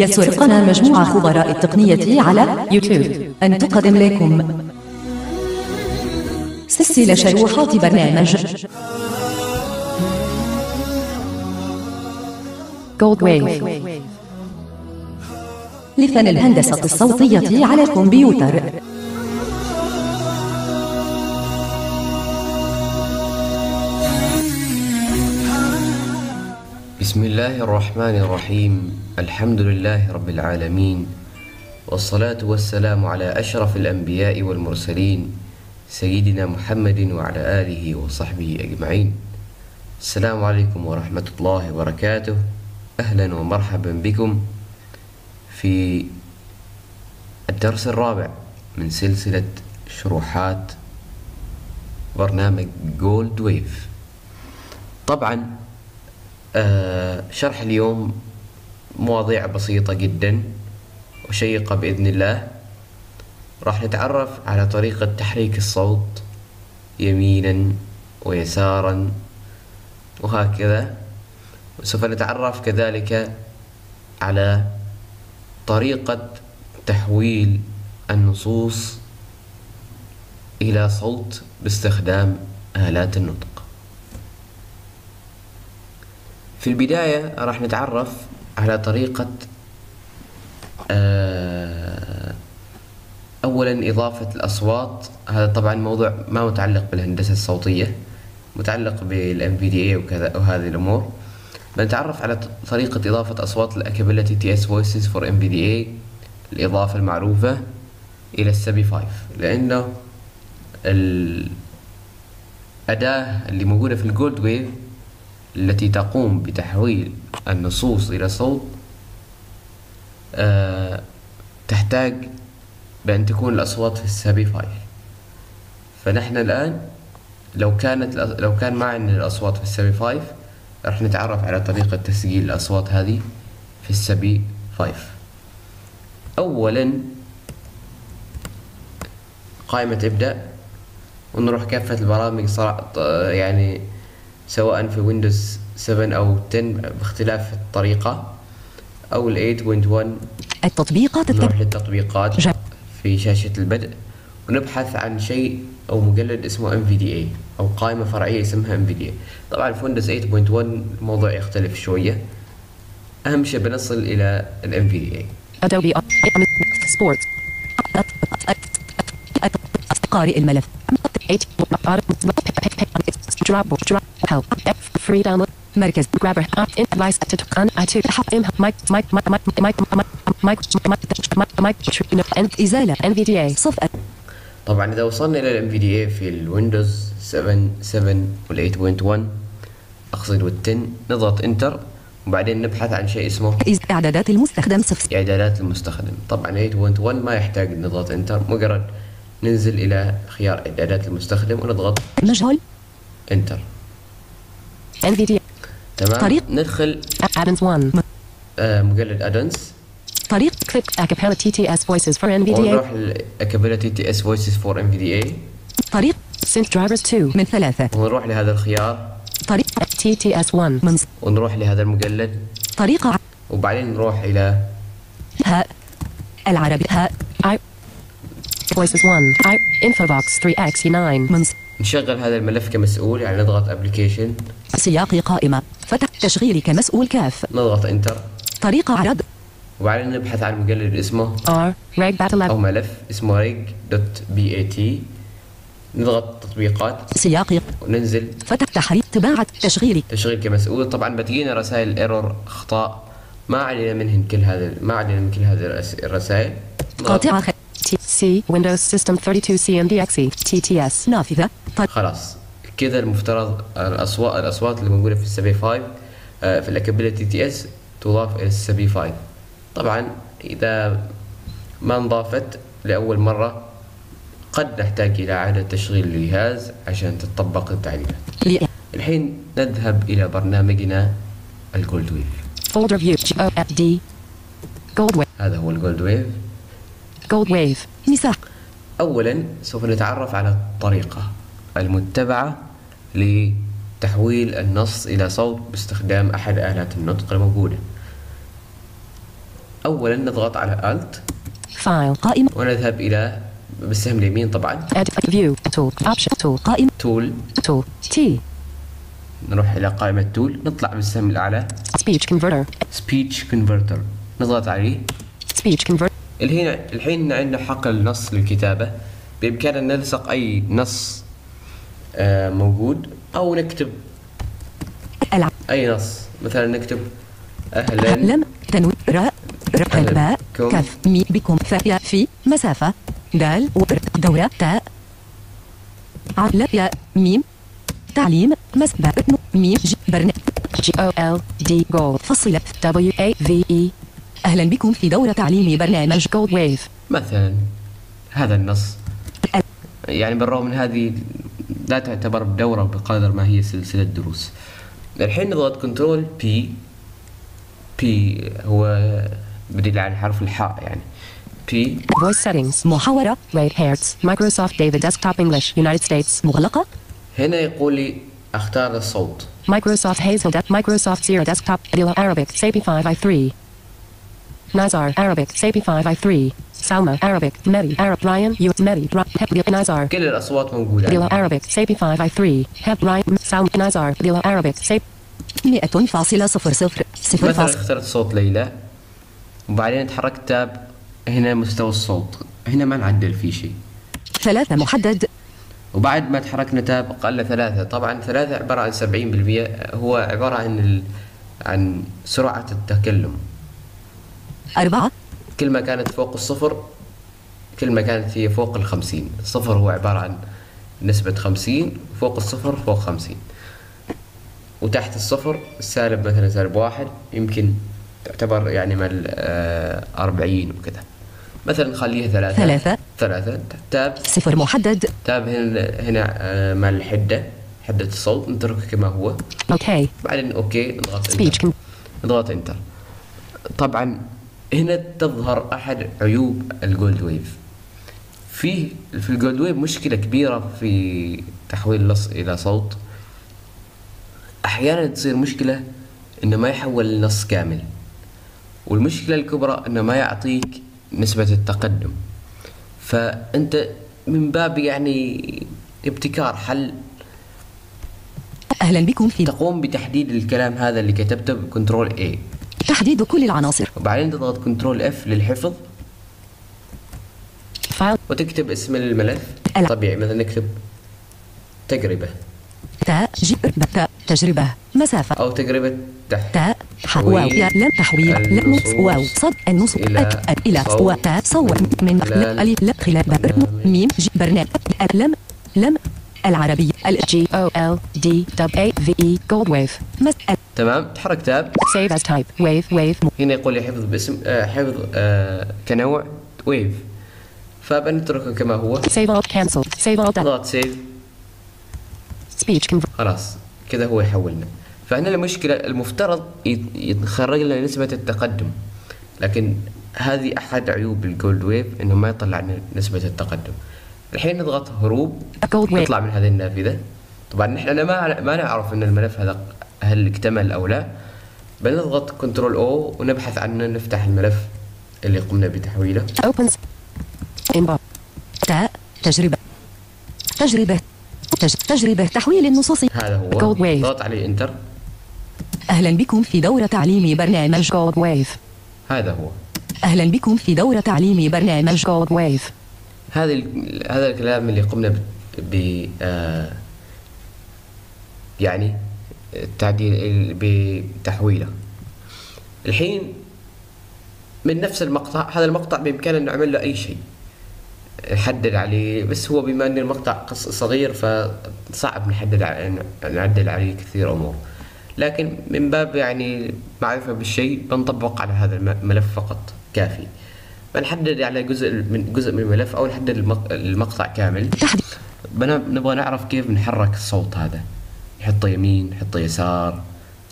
يسر قناة مجموعة خبراء التقنية على يوتيوب. أن تقدم لكم. سلسلة شروحات برنامج. Gold Wave. لفن الهندسة الصوتية على الكمبيوتر. بسم الله الرحمن الرحيم الحمد لله رب العالمين والصلاة والسلام على أشرف الأنبياء والمرسلين سيدنا محمد وعلى آله وصحبه أجمعين السلام عليكم ورحمة الله وبركاته أهلا ومرحبا بكم في الدرس الرابع من سلسلة شروحات برنامج جولد ويف طبعا آه، شرح اليوم مواضيع بسيطة جدا وشيقة بإذن الله. راح نتعرف على طريقة تحريك الصوت يمينا ويسارا وهكذا. وسوف نتعرف كذلك على طريقة تحويل النصوص إلى صوت باستخدام آلات النطق. في البداية راح نتعرف على طريقة آه، أولا إضافة الأصوات. هذا طبعا موضوع ما متعلق بالهندسة الصوتية متعلق بال NVDA وكذا وهذه الأمور. بنتعرف على طريقة إضافة أصوات ال Acapela TTS voices for NVDA الإضافة المعروفة إلى ال SAPI 5 لأنه الأداة اللي موجودة في ال GoldWave التي تقوم بتحويل النصوص إلى صوت آه، تحتاج بأن تكون الأصوات في ال SAPI five. فنحن الآن لو كانت لو كان ما عندنا الأصوات في ال SAPI five راح نتعرف على طريقة تسجيل الأصوات هذه في ال SAPI five. أولا قائمة ابدأ ونروح كافة البرامج صراحة يعني سواء في Windows 7 أو 10 باختلاف الطريقة أو ال 8.1 التطبيقات نروح. للتطبيقات في شاشة البدء. ونبحث عن شيء أو مجلد اسمه NVDA أو قائمة فرعية اسمها NVDA طبعا في ويندوز 8.1 الموضوع يختلف شوية. أهم شيء بنصل إلى ال MVDA قارئ الملف 8 Drop Drop Help F Free download مركز Grabber Up in Device to on I2 Im Mic Mic Mic Mic Mic Mic Mic Mic Mic إزالة NVDA صفقة طبعا إذا وصلنا إلى ال NVDA في ال Windows 7 7 وال 8.1 أقصد وال 10 نضغط enter وبعدين نبحث عن شيء اسمه إعدادات المستخدم صفر إعدادات المستخدم طبعا 8.1 ما يحتاج نضغط enter مجرد ننزل إلى خيار إعدادات المستخدم ونضغط مجهول enter NVDA تمام. طريق. ندخل. addons آه، 1 مجلد addons طريق. كليك اكابيلا تي تي اس فويسز فور ان في دي اي ونروح لاكابيلا تي تي اس فويسز فور ان في دي اي طريق. سنت درايفرز 2 من ثلاثة. ونروح لهذا الخيار. طريق. تي تي اس 1 من ونروح لهذا المجلد. طريقة وبعدين نروح إلى ها. العربي. ها. اي فويسز 1 اي انفو بوكس 3 XE9 من نشغل هذا الملف كمسؤول يعني نضغط ابلكيشن سياق قائمة. فتح تشغيل كمسؤول كاف. نضغط enter طريق عرض. وبعدين نبحث عن مجلد اسمه R 11 ملف اسمه reg dot B A T نضغط تطبيقات. سياق وننزل. فتح تحريك تباعة تشغيل. تشغيل كمسؤول. طبعا بتجينا رسائل error أخطاء. ما علينا منهن كل هذا ما علينا من كل هذه الرس- الرسائل. C Windows System 32 CMD EXE TTS نافذة. طريق خلاص. كذا المفترض الاصوات الأصوات اللي موجودة في ال SAPI 5 آه، في ال Acapela TTS تضاف إلى ال SAPI 5 طبعا إذا ما انضافت لأول مرة قد نحتاج إلى إعادة تشغيل الجهاز عشان تطبق التعليمات. لي- الحين نذهب إلى برنامجنا ال Gold Wave هذا هو ال Gold Wave Gold Wave مساحة اولا سوف نتعرف على الطريقة المتبعة لتحويل النص إلى صوت باستخدام أحد آلات النطق الموجودة اولا نضغط على Alt File. قائمة ونذهب إلى بالسهم اليمين طبعا Edit. View. Tool. Option. Tool. قائمة tool Tool. T. نروح إلى قائمة tool نطلع بالسهم الأعلى Speech converter. speech converter نضغط عليه Speech convert. الحين الحين عندنا حقل النص للكتابة بإمكاننا نلصق أي نص آه، موجود أو نكتب أي نص مثلا نكتب أهلا لم تنوين راء راء أهلاً باء بكم. كف مي بكم فاء ياء في مسافة دال ور دورة تاء على ياء ميم تعليم مس باء نو- ميم ج برنامج G O L D gold. فصلة W A V E. أهلا بكم في دورة تعليمي برنامج Gold wave. مثلا هذا النص يعني بالرغم من هذه لا تعتبر دورة بقدر ما هي سلسلة دروس الحين نضغط control P P هو بديل عن حرف الحاء يعني P Voice settings. محاورة Rate Hertz. Microsoft David Desktop English. United States. مغلقة هنا يقول لي أختار الصوت Microsoft Hazel. De- Microsoft Zero Desktop. Adila Arabic. Sapi 5i3. Nazar Arabic. Sapi 5i3. Salma Arabic. Medi Arab. Ryan. U. Medi. Ra- Nazar. كل الأصوات موجودة عندي. Arabic. Sapi 5i3. Heb Ryan. Salma Nazar. Adila Arabic. Sap. مئة فاصلة صفر صفر صفر مثلا فاصلة اخترت صوت ليلى وبعدين تحركت تاب هنا مستوى الصوت هنا ما نعدل فيه شيء ثلاثة محدد وبعد ما تحركنا تاب قال ثلاثة طبعا ثلاثة عبارة عن سبعين بالمية هو عبارة عن ال... عن سرعة التكلم أربعة. كل ما كانت فوق الصفر كل ما كانت هي فوق الخمسين. الصفر هو عبارة عن نسبة خمسين فوق الصفر فوق خمسين. وتحت الصفر السالب مثلا سالب واحد يمكن تعتبر يعني مال آه، أربعين وكذا. مثلا نخليها ثلاثة. ثلاثة. ثلاثة. tab. صفر محدد. tab هنا هنا آه، مال الحدة. حدة الصوت. نتركه كما هو. OK. بعدين okay نضغط. enter نضغط enter طبعا هنا تظهر أحد عيوب ال Gold Wave في في ال Gold Wave مشكلة كبيرة في تحويل النص إلى صوت. أحيانا تصير مشكلة إنه ما يحول النص كامل. والمشكلة الكبرى إنه ما يعطيك نسبة التقدم. فأنت من باب يعني ابتكار حل أهلا بكم في تقوم بتحديد الكلام هذا اللي كتبته ب control A. تحديد كل العناصر. وبعدين تضغط control S للحفظ. File. وتكتب اسم الملف. ألا. طبيعي مثلا نكتب تجربة. تاء جي تاء تجربة مسافة. أو تجربة تحت تاء واو. لم تحويل. لم نص واو. صد النص إلى. أك إلى. صوت. و تاء صور من خلال. ألف لا خلال. بر. ميم جي برنامج. لم لم. العربية. ال G O L D W A V E. Gold wave. مس تمام تحرك تاب Save as type. Wave. Wave. هنا يقول لي حفظ باسم آه حفظ آه كنوع wave فبنتركه كما هو all. Cancel. Save all. Done. نضغط save. Convert. خلاص كذا هو يحولنا فهنا المشكلة المفترض يخرج لنا نسبة التقدم لكن هذه أحد عيوب ال Gold Wave إنه ما يطلع لنا نسبة التقدم الحين نضغط هروب. نطلع من هذه النافذة طبعا نحن ما ما نعرف إن الملف هذا هل اكتمل أو لا بنضغط كنترول أو ونبحث عنه نفتح الملف اللي قمنا بتحويله. Inbox. تاء تجربة تجربة تج... تجربة تحويل النصوص هذا هو wave. ضغط عليه انتر أهلا بكم في دورة تعليمي برنامج Gold wave. هذا هو أهلا بكم في دورة تعليمي برنامج Gold wave. هذا ال- هذا الكلام اللي قمنا ب, ب آه يعني التعديل بتحويله. الحين من نفس المقطع هذا المقطع بإمكاننا نعمل له أي شيء. نحدد عليه بس هو بما أن المقطع صغير فصعب نحدد نعدل عليه كثير أمور. لكن من باب يعني معرفة بالشيء بنطبق على هذا الم- الملف فقط كافي. بنحدد على جزء من جزء من الملف أو نحدد المق- المقطع كامل. نبغى نعرف كيف نحرك الصوت هذا. نحطه يمين نحطه يسار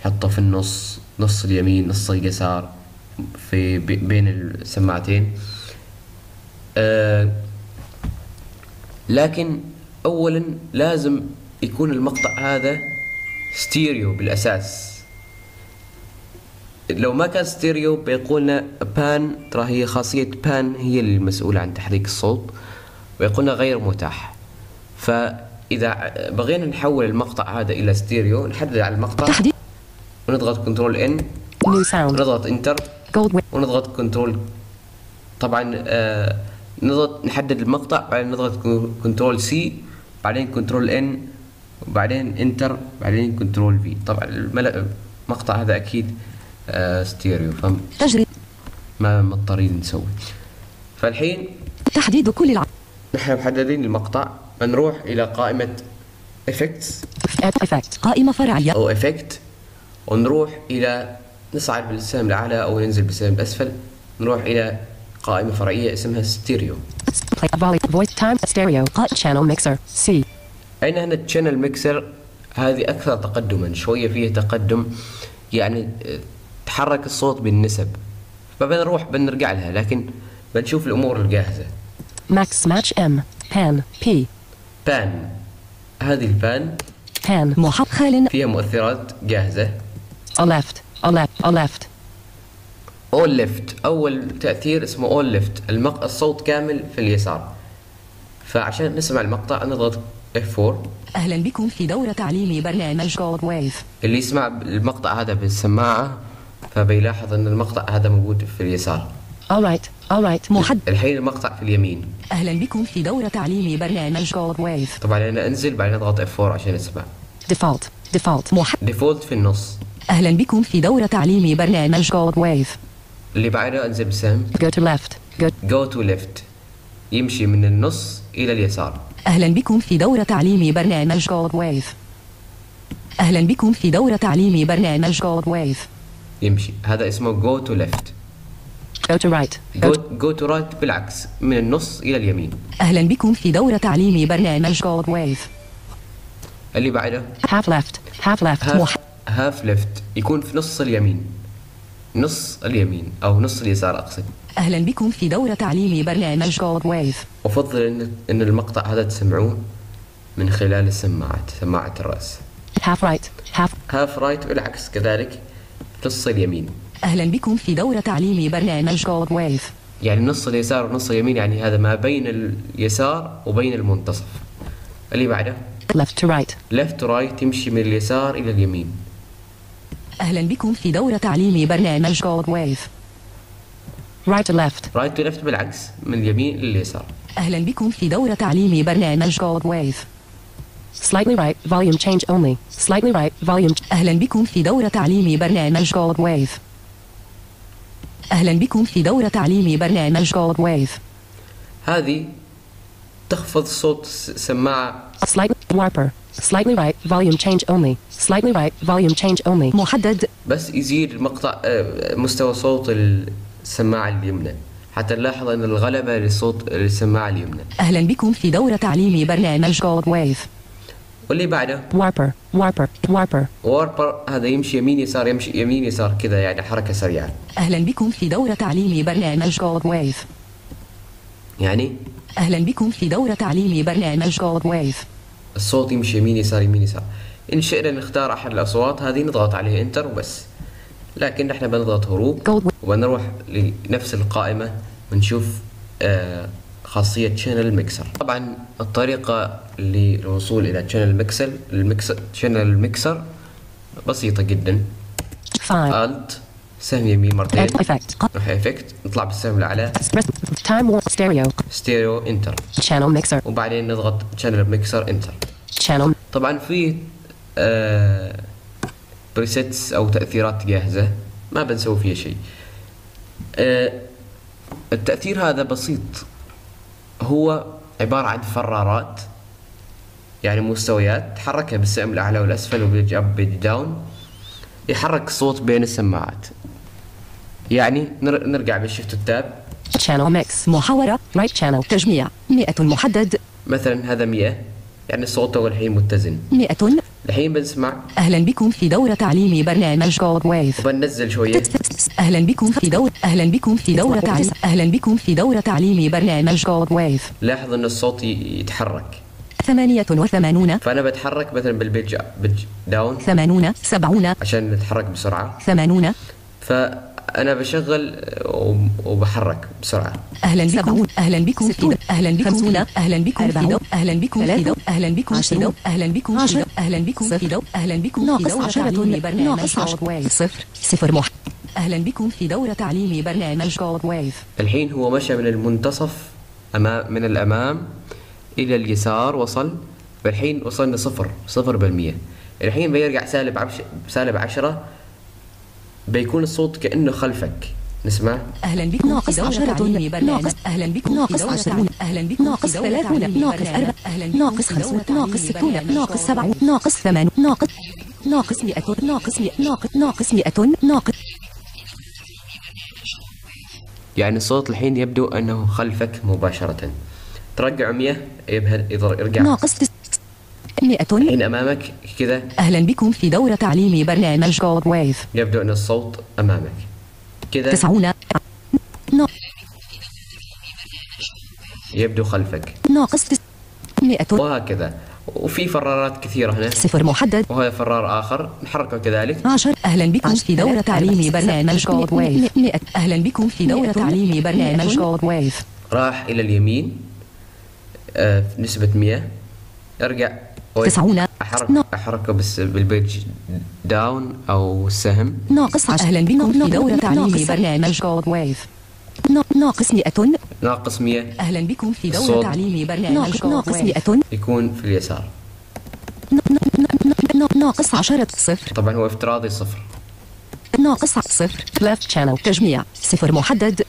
نحطه في النص نص اليمين نص اليسار في بي- بين السماعتين. آه لكن اولا لازم يكون المقطع هذا ستيريو بالأساس. لو ما كان ستيريو بيقولنا pan ترى هي خاصية pan هي المسؤولة عن تحريك الصوت ويقولنا غير متاح. فإذا بغينا نحول المقطع هذا إلى ستيريو نحدد على المقطع. تحديد. ونضغط control N. sound. ونضغط enter. ونضغط control. طبعا آه نضغط نحدد المقطع بعدين نضغط control C بعدين control N وبعدين enter بعدين control V. طبعا المقطع هذا أكيد آه ستيريو فما تجري مضطرين نسوي. فالحين تحديد كل الع... نحن محددين المقطع. بنروح إلى قائمة effects effect. قائمة فرعية أو effect ونروح إلى نصعد بالسهم الأعلى أو ننزل بالسهم الأسفل نروح إلى قائمة فرعية اسمها stereo. Voice time. Stereo. Channel mixer. C. أين هنا ال channel mixer هذه أكثر تقدما شوية فيها تقدم يعني تحرك الصوت بالنسب فبنروح بنرجع لها لكن بنشوف الأمور الجاهزة Max match M. Pan. P. بان هذه البان. محط خال فيها مؤثرات جاهزة left. Left. A left. أول تأثير اسمه اول ليفت المق... الصوت كامل في اليسار فعشان نسمع المقطع نضغط F4 أهلا بكم في دورة تعليمي برنامج Gold wave. اللي يسمع المقطع هذا بالسماعة فبيلاحظ أن المقطع هذا موجود في اليسار All right. All right. محد الحين المقطع في اليمين أهلا بكم في دورة تعليمي برنامج Gold wave. طبعا أنا أنزل بعدين أضغط F4 عشان اسمع Default. Default. محد ديفولت في النص أهلا بكم في دورة تعليمي برنامج Gold wave. اللي بعده أنزل بسهم Go to left. Go. go to left يمشي من النص إلى اليسار أهلا بكم في دورة تعليمي برنامج Gold wave. أهلا بكم في دورة تعليمي برنامج Gold wave. يمشي هذا اسمه go to left Go to right. go, Go. go to right بالعكس من النص إلى اليمين أهلا بكم في دورة تعليمي برنامج Gold wave. اللي بعده Half left. Half left. half, half left يكون في نص اليمين نص اليمين أو نص اليسار أقصد أهلا بكم في دورة تعليمي برنامج Gold wave. أفضل ان إن المقطع هذا تسمعوه من خلال السماعات سماعة الرأس Half right. Half. half right بالعكس كذلك نص اليمين أهلا بكم في دورة تعليمي برنامج Gold wave. يعني نص اليسار ونص اليمين يعني هذا ما بين اليسار وبين المنتصف اللي بعده Left to right. left right يمشي من اليسار إلى اليمين أهلا بكم في دورة تعليمي برنامج Gold wave. Right to left. رايت وليفت بالعكس من اليمين لليسار أهلا بكم في دورة تعليمي برنامج Gold wave. Slightly right. Volume change only. Slightly right. Volume. أهلا بكم في دورة تعليمي برنامج Gold wave. أهلا بكم في دورة تعليمي برنامج Gold wave. هذه تخفض صوت س- سماعة Slightly warper. Slightly right. Volume change only. Slightly right. Volume change only. محدد بس يزيد المقطع آه، مستوى صوت السماعة اليمنى حتى نلاحظ أن الغلبة للصوت للسماعة اليمنى أهلا بكم في دورة تعليمي برنامج Gold wave. واللي بعده. Warper. Warper. واربر هذا يمشي يمين يسار يمشي يمين يسار كذا يعني حركة سريعة أهلا بكم في دورة تعليمي برنامج Gold wave. يعني أهلا بكم في دورة تعليمي برنامج Gold wave. الصوت يمشي يمين يسار يمين يسار إن شئنا نختار أحد الأصوات هذه نضغط عليه enter وبس لكن نحن بنضغط هروب وبنروح لنفس القائمة ونشوف آه خاصية channel mixer طبعا الطريقة للوصول إلى channel mixer channel mixer بسيطة جدا. الت سهم يمين مرتين. نروح effect نطلع بالسهم. Time warp. Stereo. stereo enter Channel mixer. وبعدين نضغط channel mixer enter Channel. طبعا في آه presets أو تأثيرات جاهزة ما بنسوي فيها شيء آه التأثير هذا بسيط هو عبارة عن فرارات يعني مستويات تحركها بالسهم الأعلى والأسفل و page up page down يحرك الصوت بين السماعات يعني نر- نرجع بالشيفت التاب Channel mix. محاورة Right channel. تجميع 100 محدد مثلا هذا 100 يعني الصوت تو الحين متزن 100 الحين بنسمع أهلا بكم في دورة تعليمي برنامج Gold wave. وبننزل شوية أهلا بكم في دورة أهلا بكم في دورة تعليم أهلا بكم في دورة تعليمي برنامج Gold wave. لاحظ ان الصوت يتحرك 88 فانا بتحرك مثلا بال page page down 80 70 عشان نتحرك بسرعة 80 فأنا بشغل وب- وبحرك بسرعة أهلا بكم أهلا بكم في أهلا بكم خمسون أهلا بكم في أهلا بكم في أهلا بكم في أهلا بكم في أهلا بكم في أهلا بكم في ناقص دورة عشرة تعليمي برنامج ناقص عشرة. عشر صفر صفر مح أهلا بكم في دورة تعليمي برنامج Gold wave. الحين هو مشى من المنتصف أمام من الأمام إلى اليسار وصل فالحين وصلنا صفر صفر بالمية الحين بيرجع سالب عبش سالب عشرة بيكون الصوت كأنه خلفك نسمع أهلا بكم ناقص في دورة عشرة. تعليمي برنامج ناقص- أهلا بكم في ناقص دورة عشرون. تعليمي أهلا بكم ناقص في دورة ثلاثون تعليمي ناقص برنامج. أربعة أهلا بكم ناقص في دورة خمسون تعليمي ناقص ستون برنامج ناقص Gold سبعون Wave. ناقص ثمانون ناقص ناقص مئة ناقص مئة ناقص ناقص مئة ناقص يعني الصوت الحين يبدو أنه خلفك مباشرة. ترجع 100 يبهد يرجع. ناقص تس مئة. الحين أمامك كذا. أهلا بكم في دورة تعليمي برنامج Gold wave. يبدو أن الصوت أمامك. كذا. تسعون. نا- يبدو خلفك. ناقص تس مئة. وهكذا. وفي فرارات كثيرة هنا. صفر محدد. وهذا فرار آخر. نحركه كذلك. عشر. أهلا بكم في دورة تعليمي برنامج. Wave. مئة أهلا بكم في دورة تعليمي برنامج. Gold wave. راح إلى اليمين. آه نسبة 100 أرجع. وي- تسعون. أحرك نا- أحركه بس بال page down أو السهم ناقص. عشرة أهلا بكم في دورة تعليمي برنامج. Wave. نا- ناقص مئة. ناقص 100 أهلا بكم في دورة الصوت. تعليمي برنامج ناقص ناقص مئة يكون في اليسار. نا- نا- نا- نا- ناقص عشرة صفر. طبعا هو افتراضي صفر. ناقص صفر. Left channel. تجميع. صفر محدد.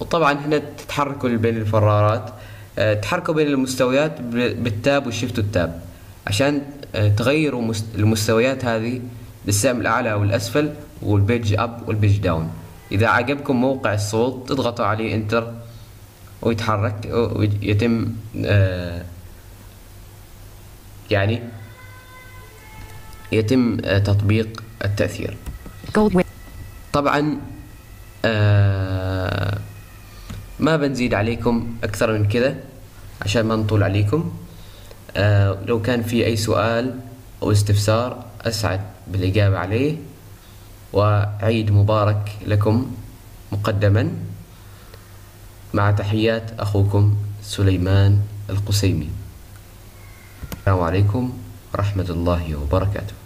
وطبعا هنا تتحركوا بين الفرارات. آه، تحركوا بين المستويات بال tab وال shift وال tab عشان آه، تغيروا مست- المستويات هذه للسهم الأعلى والأسفل وال page up وال page down إذا عجبكم موقع الصوت تضغطوا عليه enter ويتحرك ويتم آه، يعني يتم آه، تطبيق التأثير. طبعا آه ما بنزيد عليكم أكثر من كذا عشان ما نطول عليكم. لو كان في أي سؤال أو استفسار أسعد بالإجابة عليه. وعيد مبارك لكم مقدما. مع تحيات أخوكم سليمان القسيمي. السلام عليكم ورحمة الله وبركاته.